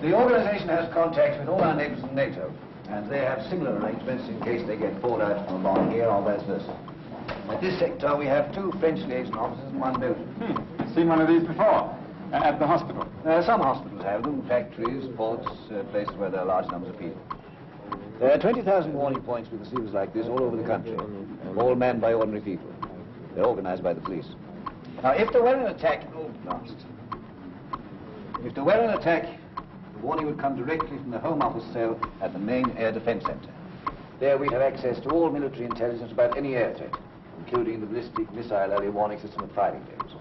The organization has contacts with all our neighbors in NATO, and they have similar arrangements in case they get pulled out from a bomb here or vice versa. At this sector, we have two French liaison officers and one Belgian. Hmm. I've seen one of these before. Uh, at the hospital. Uh, some hospitals have them, factories, ports, uh, places where there are large numbers of people. There are 20,000 warning points with receivers like this all over the country, all manned by ordinary people. They're organized by the police. Now, if there were an attack... Oh, blast. If there were an attack, the warning would come directly from the Home Office cell at the main Air Defense Center. There we'd have access to all military intelligence about any air threat, including the ballistic missile early warning system at Fylingdales.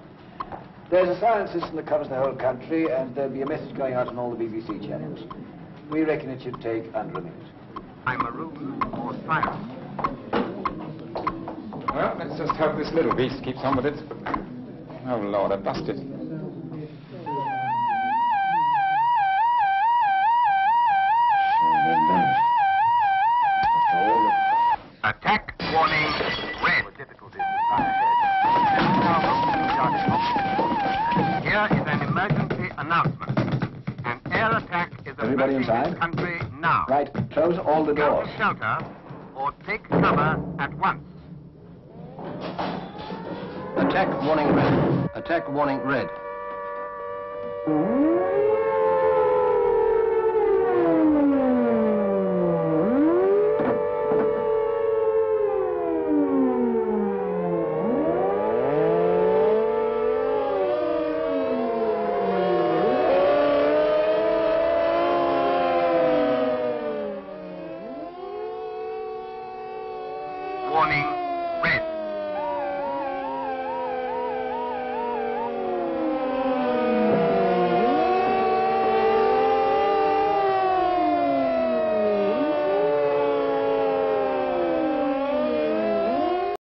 There's a silent system that covers the whole country, and there'll be a message going out on all the BBC channels. We reckon it should take under a minute. I'm maroon or siren. Well, let's just hope this little beast keeps on with it. Oh, Lord, I busted. Attack warning red. Here is an emergency announcement. An air attack is Everybody approaching inside? this country now. Right, close all the Come doors. to shelter or take cover at once. Attack warning red. Attack warning red.